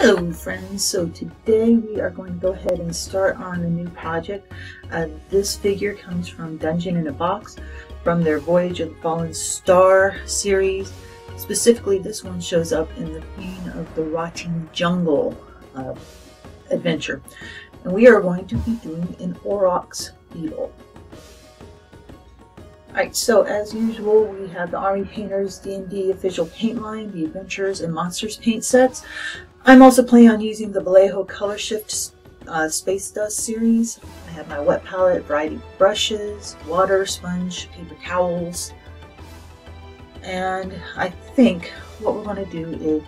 Hello friends, so today we are going to go ahead and start on a new project. Uh, this figure comes from Dungeon in a Box from their Voyage of the Fallen Star series. Specifically this one shows up in the Queen of the Rotting Jungle uh, adventure. And we are going to be doing an Aurochs beetle. Alright, so as usual, we have the Army Painters D&D official paint line, the Adventures and Monsters paint sets. I'm also planning on using the Vallejo Color Shift uh, Space Dust series. I have my wet palette, variety brushes, water, sponge, paper towels. And I think what we're going to do is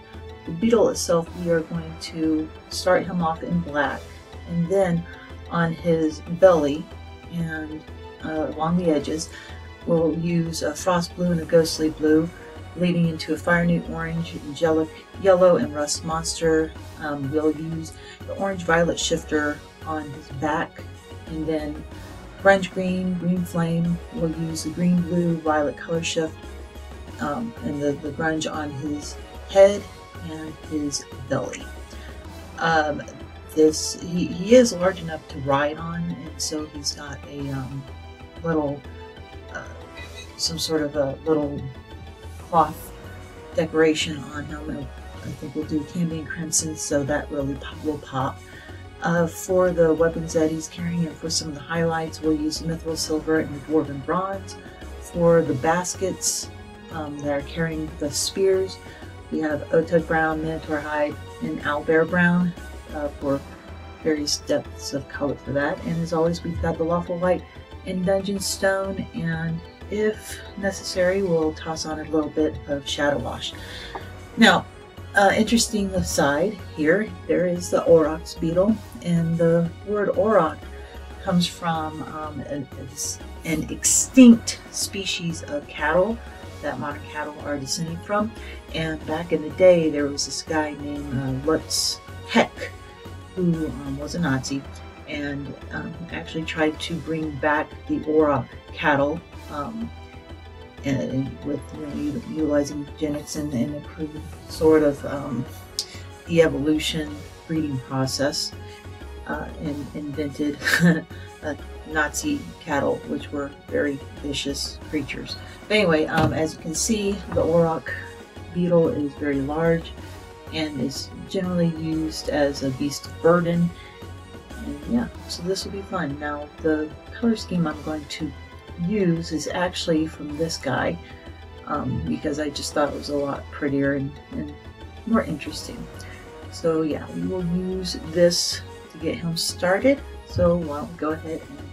the beetle itself, we are going to start him off in black. And then on his belly and uh, along the edges, we'll use a frost blue and a ghostly blue leading into a fire newt orange, angelic yellow, and rust monster. Um, we'll use the orange violet shifter on his back, and then grunge green, green flame. We'll use the green blue violet color shift, um, and the, the grunge on his head and his belly. Um, this he, he is large enough to ride on, and so he's got a um, little uh, some sort of a little cloth decoration on him. I think we'll do candy and crimson, so that really pop, will pop. Uh, for the weapons that he's carrying and for some of the highlights, we'll use mithril silver and the dwarven bronze. For the baskets um, that are carrying the spears, we have Otyugh brown, minotaur hide, and owlbear brown uh, for various depths of color for that. And as always, we've got the lawful light and dungeon stone and if necessary, we'll toss on a little bit of shadow wash. Now, uh, interesting aside here, there is the aurochs beetle, and the word auroch comes from um, an, an extinct species of cattle that modern cattle are descended from. And back in the day, there was this guy named uh, Lutz Heck, who um, was a Nazi, and um, actually tried to bring back the auroch cattle um, and with you know, utilizing genetics and, and sort of um, the evolution breeding process uh, and invented Nazi cattle, which were very vicious creatures. But anyway, um, as you can see, the auroch beetle is very large and is generally used as a beast of burden. Yeah, so this will be fun. Now, the color scheme I'm going to use is actually from this guy um, because I just thought it was a lot prettier and, and more interesting. So yeah, we will use this to get him started. So why don't we go ahead and